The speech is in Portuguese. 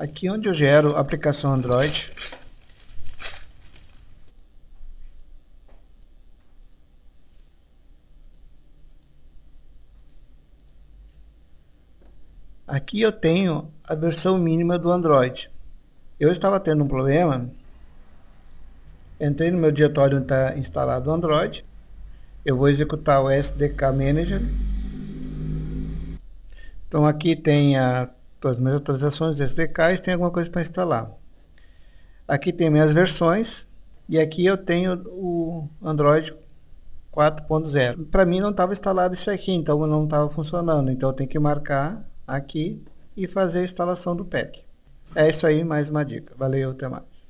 Aqui onde eu gero a aplicação Android. Aqui eu tenho a versão mínima do Android. Eu estava tendo um problema. Entrei no meu diretório onde está instalado o Android. Eu vou executar o SDK Manager. Então aqui tem a as minhas atualizações de SDKs, tem alguma coisa para instalar. Aqui tem minhas versões e aqui eu tenho o Android 4.0. Para mim não estava instalado isso aqui, então não estava funcionando. Então eu tenho que marcar aqui e fazer a instalação do pack. É isso aí, mais uma dica. Valeu, até mais.